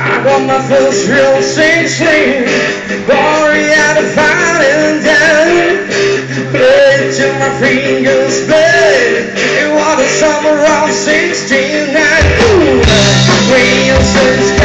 I got my first real sing sling Glory at a fine down Play till my fingers bled It was the summer of sixteen and Ooh, when you